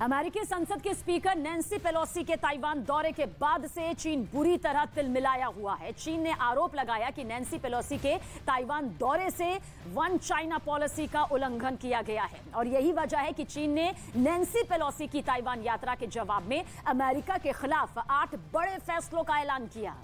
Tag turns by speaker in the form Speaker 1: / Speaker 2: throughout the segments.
Speaker 1: अमेरिकी संसद के स्पीकर नैन्सी पेलोसी के ताइवान दौरे के बाद से चीन बुरी तरह तिलमिलाया हुआ है। चीन ने आरोप लगाया कि नैन्सी पेलोसी के ताइवान दौरे से वन चाइना पॉलिसी का उल्लंघन किया गया है। और यही वजह है कि चीन ने नैन्सी पेलोसी की ताइवान यात्रा के जवाब में अमेरिका के खिलाफ आठ बड़े फैसलों का ऐलान किया।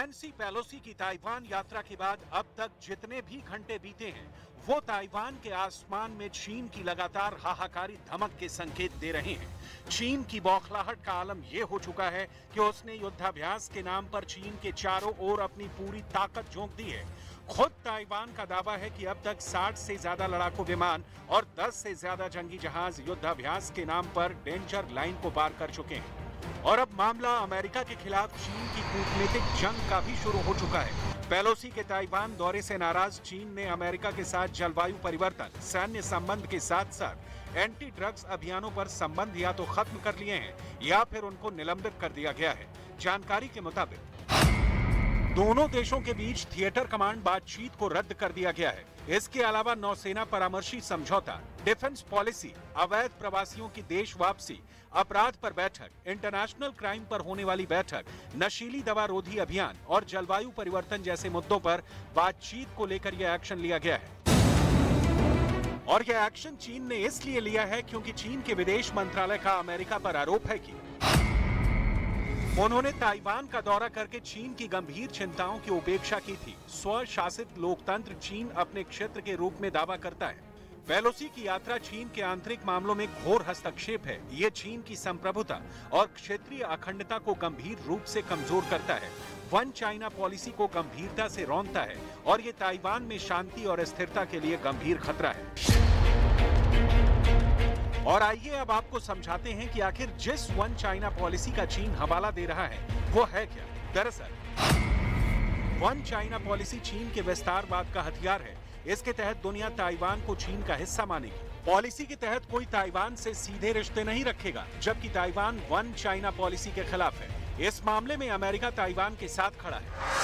Speaker 2: नैन्सी पेलोसी की ताइवान यात्रा के बाद अब तक जितने भी घंटे बीते हैं, वो ताइवान के आसमान में चीन की लगातार हाहाकारी धमक के संकेत दे रहे हैं। चीन की बौखलाहट का आलम यह हो चुका है कि उसने युद्धाभ्यास के नाम पर चीन के चारों ओर अपनी पूरी ताकत झोंक दी है। खुद ताइवान का दावा है कि अब तक 60 से ज़्यादा लड़ाकू विमान और 10 से ज़्यादा जंगी जहाज़ युद्धाभ्यास के नाम पर डेंजर लाइन को पार कर चुके हैं। और अब मामला अमेरिका के खिलाफ चीन की कूटनीतिक जंग का भी शुरू हो चुका है। पेलोसी के ताइवान दौरे से नाराज़ चीन ने अमेरिका के साथ जलवायु परिवर्तन, सैन्य संबंध के साथ साथ एंटी ड्रग्स अभियानों पर संबंध या तो खत्म कर लिए हैं या फिर उनको निलंबित कर दिया गया है। जानकारी के मुताबिक दोनों देशों के बीच थिएटर कमांड बातचीत को रद्द कर दिया गया है। इसके अलावा नौसेना परामर्शी समझौता, डिफेंस पॉलिसी, अवैध प्रवासियों की देश वापसी, अपराध पर बैठक, इंटरनेशनल क्राइम पर होने वाली बैठक, नशीली दवा रोधी अभियान और जलवायु परिवर्तन जैसे मुद्दों पर बातचीत को लेकर यह एक्शन लिया गया है। और यह एक्शन चीन ने इसलिए लिया है क्योंकि चीन के विदेश मंत्रालय का अमेरिका पर आरोप है कि उन्होंने ताइवान का दौरा करके चीन की गंभीर चिंताओं की उपेक्षा की थी। स्वशासित लोकतंत्र चीन अपने क्षेत्र के रूप में दावा करता है। पेलोसी की यात्रा चीन के आंतरिक मामलों में घोर हस्तक्षेप है। ये चीन की संप्रभुता और क्षेत्रीय अखंडता को गंभीर रूप से कमज़ोर करता है। वन चाइना पॉलिसी को गंभीरता से रौंदता है और ये ताइवान में शांति और स्थिरता के लिए गंभीर खतरा है। और आइए अब आपको समझाते हैं कि आखिर जिस वन चाइना पॉलिसी का चीन हवाला दे रहा है, वो है क्या? दरअसल, वन चाइना पॉलिसी चीन के विस्तारवाद का हथियार है। इसके तहत दुनिया ताइवान को चीन का हिस्सा मानेगी। पॉलिसी के तहत कोई ताइवान से सीधे रिश्ते नहीं रखेगा, जबकि ताइवान वन चाइना पॉलिसी के खिलाफ है। इस मामले में अमेरिका ताइवान के साथ खड़ा है।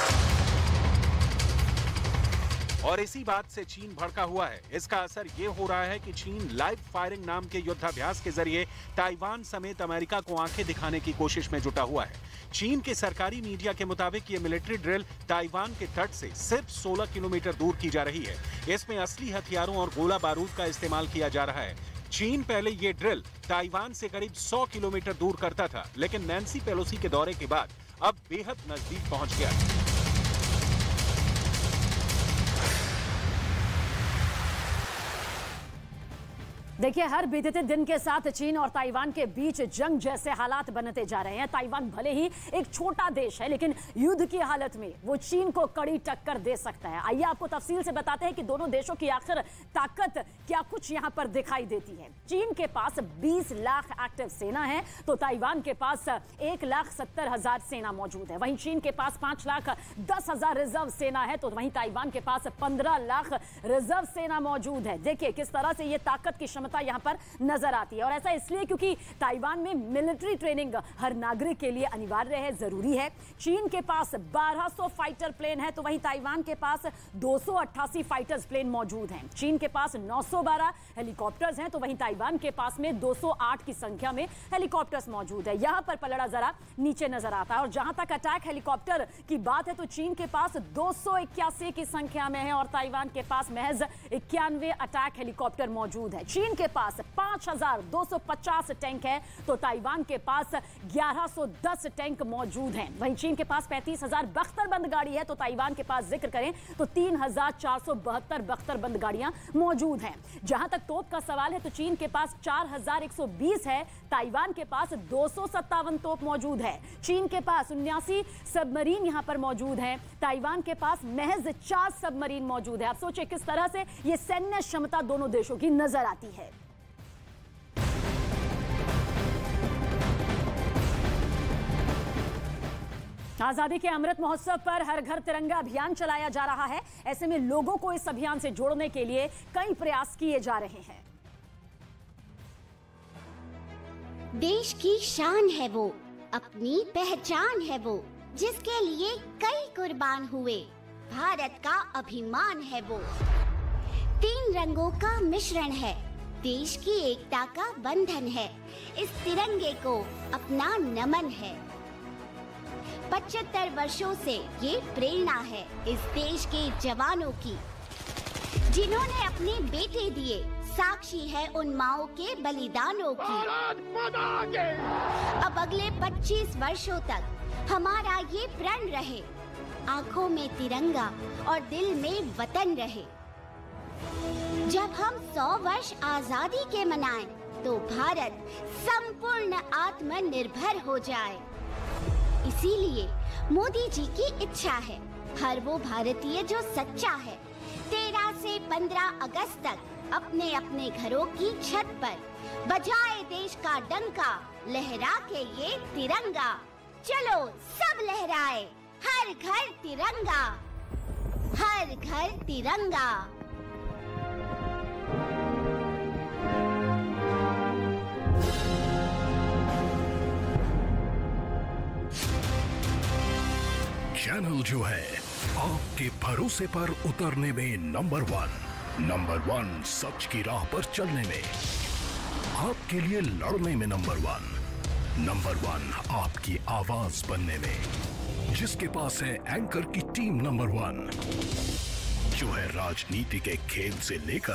Speaker 2: और इसी बात से चीन भड़का हुआ है। इसका असर ये हो रहा है कि चीन लाइव फायरिंग नाम के युद्धाभ्यास के ज़रिए ताइवान समेत अमेरिका को आँखें दिखाने की कोशिश में जुटा हुआ है। चीन के सरकारी मीडिया के मुताबिक ये मिलिट्री ड्रिल ताइवान के तट से सिर्फ़ 16 किलोमीटर दूर की जा रही है। इसमें असली हथियारों और गोला बारूद का इस्तेमाल किया जा रहा है। चीन पहले ये ड्रिल ताइवान से करीब 100 किलोमीटर दूर करता था, लेकिन नैन्सी पेलोसी के दौरे के बाद अब बेहद नज़दीक पहुँच गया
Speaker 1: देखिए, हर बीतते दिन के साथ चीन और ताइवान के बीच जंग जैसे हालात बनते जा रहे हैं। ताइवान भले ही एक छोटा देश है, लेकिन युद्ध की हालत में वो चीन को कड़ी टक्कर दे सकता है। आइए आपको तफसील से बताते हैं कि दोनों देशों की आखिर ताकत क्या कुछ यहाँ पर दिखाई देती है। चीन के पास 20 लाख एक्टिव सेना है तो ताइवान के पास एक लाख सत्तर हज़ार सेना मौजूद है। वहीं चीन के पास पाँच लाख दस हज़ार रिज़र्व सेना है तो वहीं ताइवान के पास पंद्रह लाख रिज़र्व सेना मौजूद है। देखिए, किस तरह से ये ताकत की क्षमता यहाँ पर नज़र आती है। और ऐसा इसलिए क्योंकि ताइवान में मिलिट्री ट्रेनिंग हर नागरिक के लिए अनिवार्य है, ज़रूरी है। चीन के पास 1200 फाइटर प्लेन है तो वहीं ताइवान के पास दो फाइटर्स प्लेन मौजूद हैं। चीन के पास 912 हेलीकॉप्टर्स हैं तो वहीं ताइवान के पास में 208 की संख्या में हेलीकॉप्टर्स मौजूद है। यहाँ पर पलड़ा जरा नीचे नज़र आता है, और जहाँ तक अटैक हेलीकॉप्टर की बात है तो चीन के पास दो सौ इक्यासी की संख्या में है, और ताइवान के पास महज इक्यानवे अटैक हेलीकॉप्टर मौजूद है। चीन के पास 5,250 टैंक है तो ताइवान के पास 1110 टैंक मौजूद हैं। वहीं चीन के पास 35,000 बख्तर बंद गाड़ी है तो ताइवान के पास ज़िक्र करें तो 3,472 बख्तर बंद गाड़ियाँ मौजूद हैं। जहाँ तक तोप का सवाल है तो चीन के पास 4,120 है ताइवान के पास दो सौ सत्तावन तोप मौजूद है। चीन के पास उन्यासी सबमरीन यहाँ पर मौजूद है ताइवान के पास महज चार सबमरीन मौजूद है। आप सोचिए किस तरह से यह सैन्य क्षमता दोनों देशों की नज़र आती है। आज़ादी के अमृत महोत्सव पर हर घर तिरंगा अभियान चलाया जा रहा है। ऐसे में लोगों को इस अभियान से जोड़ने के लिए कई प्रयास किए जा रहे हैं।
Speaker 3: देश की शान है वो, अपनी पहचान है वो, जिसके लिए कई कुर्बान हुए। भारत का अभिमान है वो। तीन रंगों का मिश्रण है। देश की एकता का बंधन है। इस तिरंगे को अपना नमन है। पचहत्तर वर्षों से ये प्रेरणा है इस देश के जवानों की। जिन्होंने अपने बेटे दिए साक्षी है उन माओ के बलिदानों की। अब अगले 25 वर्षों तक हमारा ये प्रण रहे। आँखों में तिरंगा और दिल में वतन रहे। जब हम 100 वर्ष आज़ादी के मनाएँ, तो भारत संपूर्ण आत्मनिर्भर हो जाए। इसीलिए मोदी जी की इच्छा है। हर वो भारतीय जो सच्चा है। तेरह से पंद्रह अगस्त तक अपने अपने घरों की छत पर बजाए देश का डंका लहरा के ये तिरंगा। चलो सब लहराए। हर घर तिरंगा। हर घर तिरंगा।
Speaker 4: चैनल जो है, आपके भरोसे पर उतरने में नंबर वन नंबर वन सच की राह पर चलने में। आपके लिए लड़ने में नंबर वन नंबर वन आपकी आवाज़ बनने में। जिसके पास है एंकर की टीम नंबर वन जो है राजनीति के खेल से लेकर